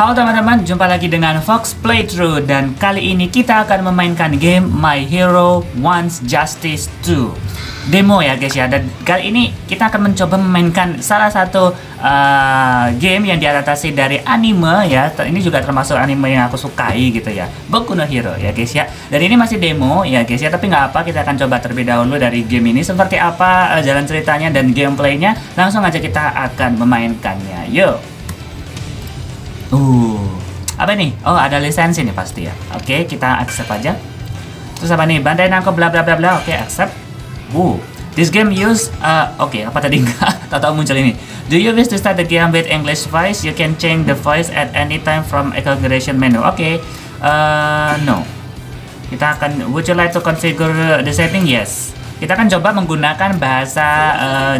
Halo teman-teman, jumpa lagi dengan Fox Playthrough. Dan kali ini kita akan memainkan game My Hero Wants Justice 2 Demo ya guys ya, dan kali ini kita akan mencoba memainkan salah satu uh, game yang diadaptasi dari anime ya. Ini juga termasuk anime yang aku sukai gitu ya. Boku no Hero ya guys ya. Dan ini masih demo ya guys ya, tapi nggak apa kita akan coba terlebih dahulu dari game ini. Seperti apa uh, jalan ceritanya dan gameplaynya Langsung aja kita akan memainkannya, yuk Uh, apa nih? Oh, ada lisensi nih pasti ya. Oke, okay, kita accept aja. Terus apa nih? Bandai Namco bla bla bla bla. Oke, okay, accept. Uh, this game use uh, oke, okay, apa tadi enggak? Tahu-tahu muncul ini. Do you wish to start the game with English voice? You can change the voice at any time from a configuration menu. Oke. Okay. Uh, no. Kita akan would you like to configure the setting? Yes. Kita akan coba menggunakan bahasa uh,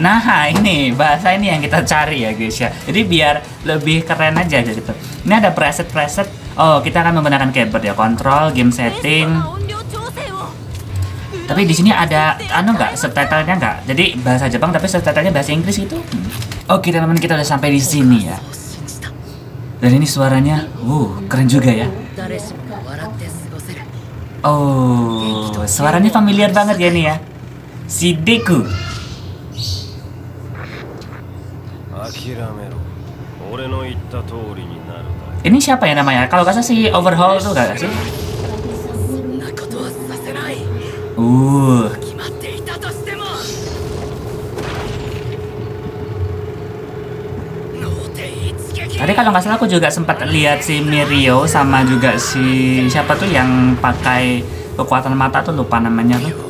Nah ini bahasa ini yang kita cari ya guys ya. Jadi biar lebih keren aja gitu. Ini ada preset-preset. Oh kita akan menggunakan keyboard ya. Control, game setting. Tapi di sini ada anu nggak subtitlenya nggak? Jadi bahasa Jepang tapi subtitlenya bahasa Inggris itu. Hmm. Oke teman-teman kita udah sampai di sini ya. Dan ini suaranya, uh keren juga ya. Oh, suaranya familiar banget ya nih ya. Si Deku. Ini siapa ya namanya? Kalau kasih si Overhaul tuh gak sih? Uh. Tadi kalau nggak salah aku juga sempat lihat si Mirio sama juga si siapa tuh yang pakai kekuatan mata tuh lupa namanya tuh.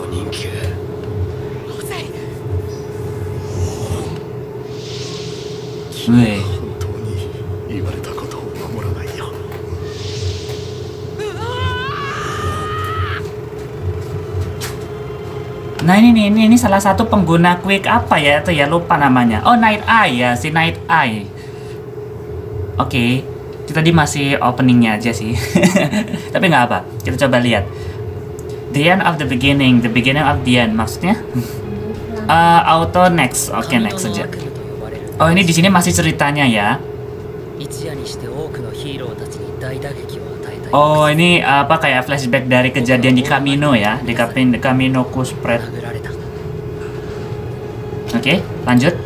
Nah ini nih, ini, ini salah satu pengguna quick apa ya itu ya lupa namanya. Oh Night Eye ya si Night Eye. Oke, okay. kita tadi masih openingnya aja sih. Tapi nggak apa, kita coba lihat. The end of the beginning, the beginning of the end maksudnya. Uh, auto next, oke okay, next saja. Oh ini di sini masih ceritanya ya. Oh ini apa kayak flashback dari kejadian di Camino ya di Capin di Camino Spread. Oke okay, lanjut.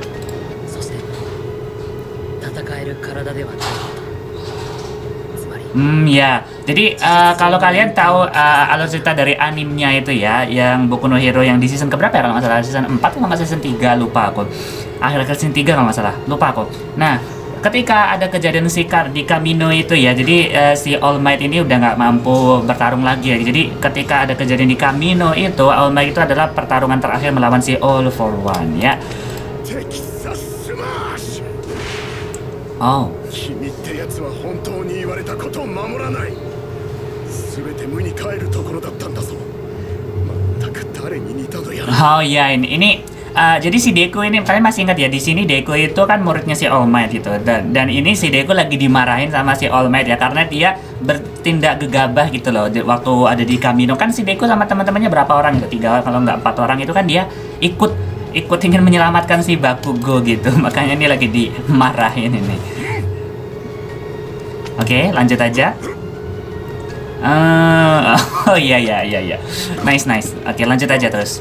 Hmm ya, jadi uh, kalau kalian tahu uh, alur cerita dari animnya itu ya, yang Boku no Hero yang di season keberapa ya kalau nggak salah? Season 4 atau nggak season 3 lupa aku. Akhir season 3 kalau nggak salah, lupa aku. Nah, ketika ada kejadian sikar di Camino itu ya jadi uh, si All Might ini udah nggak mampu bertarung lagi ya. Jadi ketika ada kejadian di Camino itu All Might itu adalah pertarungan terakhir melawan si All for One ya. Oh Oh ya ini ini Uh, jadi si Deku ini kalian masih ingat ya di sini Deku itu kan muridnya si All Might gitu. Dan dan ini si Deku lagi dimarahin sama si All Might ya karena dia bertindak gegabah gitu loh. Waktu ada di Camino kan si Deku sama teman-temannya berapa orang gitu? Tiga kalau nggak empat orang itu kan dia ikut ikut ingin menyelamatkan si Bakugo gitu. Makanya ini lagi dimarahin ini oke okay, lanjut aja uh, oh iya iya iya iya nice nice oke okay, lanjut aja terus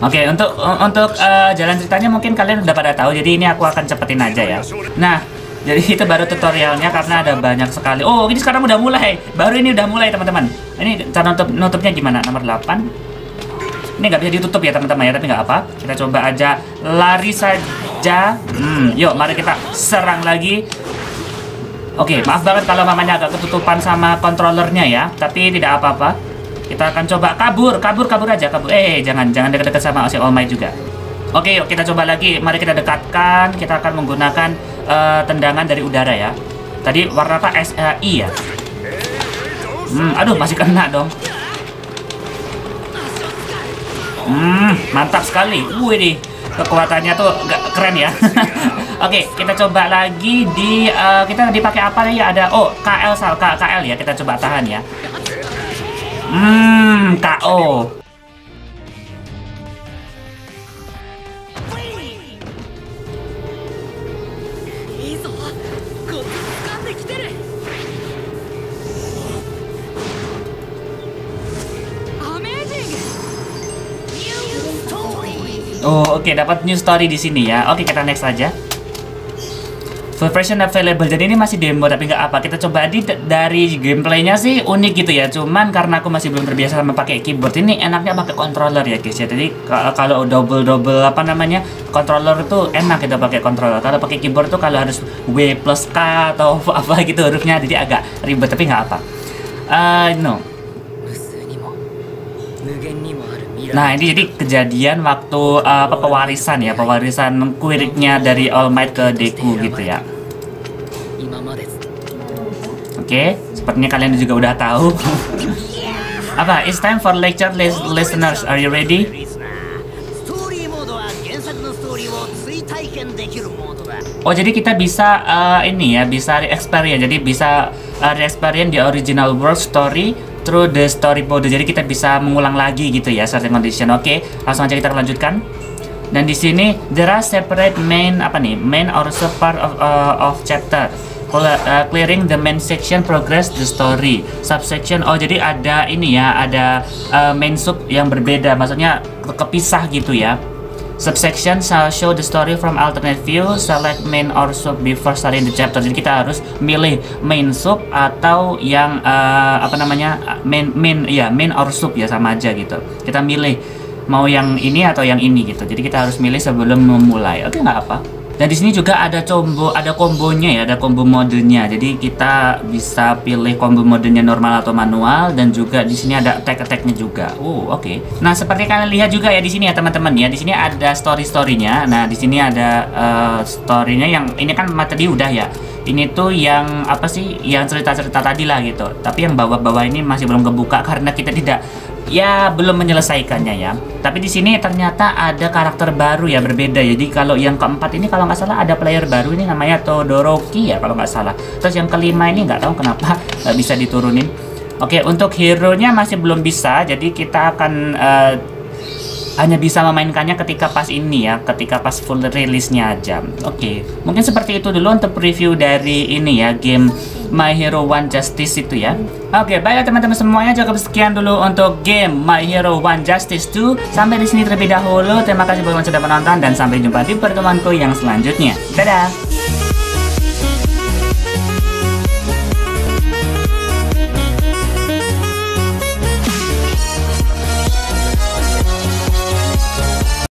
Oke, okay, untuk untuk uh, jalan ceritanya mungkin kalian udah pada tahu, jadi ini aku akan cepetin aja ya. Nah, jadi itu baru tutorialnya karena ada banyak sekali. Oh, ini sekarang udah mulai. Baru ini udah mulai, teman-teman. Ini cara nutup nutupnya gimana? Nomor 8. Ini nggak bisa ditutup ya, teman-teman ya, tapi nggak apa. Kita coba aja lari saja. Hmm, yuk, mari kita serang lagi. Oke, okay, maaf banget kalau mamanya agak ketutupan sama kontrolernya ya, tapi tidak apa-apa. Kita akan coba kabur, kabur, kabur aja, kabur. Eh, jangan, jangan dekat-dekat sama si All juga. Oke, yuk kita coba lagi. Mari kita dekatkan. Kita akan menggunakan uh, tendangan dari udara ya. Tadi warna apa? S uh, I ya. Hmm, aduh masih kena dong. Hmm, mantap sekali. Wih kekuatannya tuh gak keren ya. Oke, kita coba lagi di uh, kita dipakai apa ya? Ada oh KL KL ya. Kita coba tahan ya. Hmm, KO. Oh, oke, dapat new story di sini ya. Oke, kita next aja. Full version available. Jadi ini masih demo tapi nggak apa. Kita coba di dari gameplaynya sih unik gitu ya. Cuman karena aku masih belum terbiasa sama pakai keyboard ini enaknya pakai controller ya guys ya. Jadi ka- kalau double double apa namanya controller itu enak kita pakai controller. Kalau pakai keyboard tuh kalau harus W plus K atau apa gitu hurufnya jadi agak ribet tapi nggak apa. Eh no. Nah, ini jadi kejadian waktu eh, uh, pewarisan ya, pewarisan kuiriknya dari All Might ke Deku gitu ya. Oke, okay, sepertinya kalian juga udah tahu. Apa? It's time for lecture listeners. Are you ready? Oh jadi kita bisa uh, ini ya bisa re-experience jadi bisa uh, re-experience di original world story through the story mode. Jadi kita bisa mengulang lagi gitu ya starting condition. Oke, langsung aja kita lanjutkan. Dan di sini there are separate main apa nih main or sub part of uh, of chapter. Uh, clearing the main section progress the story. Subsection oh jadi ada ini ya ada uh, main sub yang berbeda. Maksudnya ke- kepisah gitu ya. Subsection shall show the story from alternate view. Select main or sub before starting the chapter. Jadi kita harus milih main sub atau yang uh, apa namanya main main ya main or sub ya sama aja gitu. Kita milih mau yang ini atau yang ini gitu. Jadi kita harus milih sebelum memulai. Oke nggak apa. Dan di sini juga ada combo, ada kombonya ya, ada combo modenya. Jadi kita bisa pilih combo modenya normal atau manual dan juga di sini ada attack attacknya juga. Oh oke. Nah seperti kalian lihat juga ya di sini ya teman-teman ya. Di sini ada story storynya. Nah di sini ada uh, storynya yang ini kan materi udah ya. Ini tuh yang apa sih? Yang cerita-cerita tadi lah gitu. Tapi yang bawah-bawah ini masih belum kebuka karena kita tidak ya belum menyelesaikannya ya. Tapi di sini ternyata ada karakter baru ya berbeda. Jadi kalau yang keempat ini kalau nggak salah ada player baru ini namanya Todoroki ya kalau nggak salah. Terus yang kelima ini nggak tahu kenapa nggak bisa diturunin. Oke untuk hero-nya masih belum bisa. Jadi kita akan eh, hanya bisa memainkannya ketika pas ini ya, ketika pas full rilisnya aja. Oke, mungkin seperti itu dulu untuk preview dari ini ya game My Hero One Justice itu ya. Oke, baiklah teman-teman semuanya cukup sekian dulu untuk game My Hero One Justice 2. Sampai di sini terlebih dahulu. Terima kasih buat yang sudah menonton dan sampai jumpa di pertemuanku yang selanjutnya. Dadah.